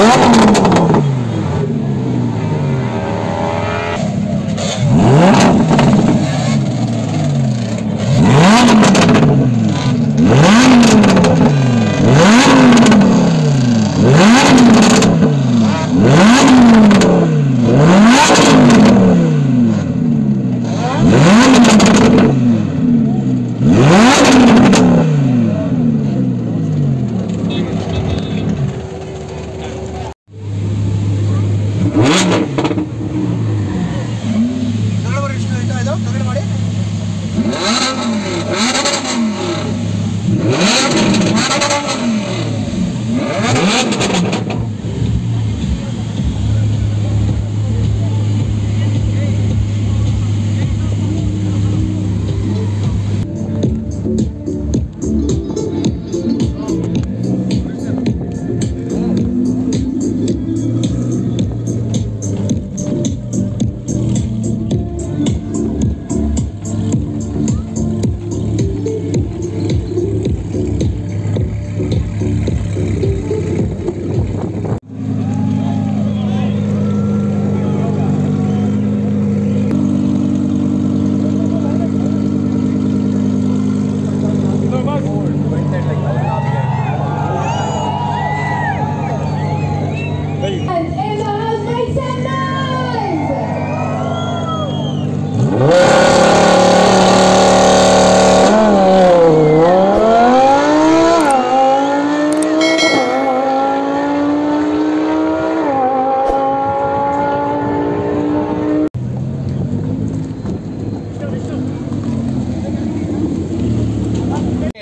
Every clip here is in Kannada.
Oh. Hum?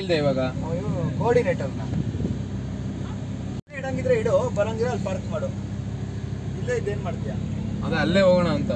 ಹೇಳ್ದೆ ಇವಾಗ? ಕೋಆರ್ಡಿನೇಟರ್ನ ಇಡಂಗಿದ್ರೆ ಇಡು ಬರಂಗಿದ್ರೆ ಅಲ್ಲಿ ಪಾರ್ಕ್ ಮಾಡು. ಇಲ್ಲೇ ಇದೇನ್ ಮಾಡ್ತೀಯ? ಅದೇ ಅಲ್ಲೇ ಹೋಗೋಣ ಅಂತ.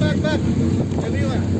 так, так. Кадила.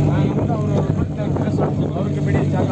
ಅವರು ಅವ್ರಿಗೆ ಬಿಡಿ ಜಾಗ.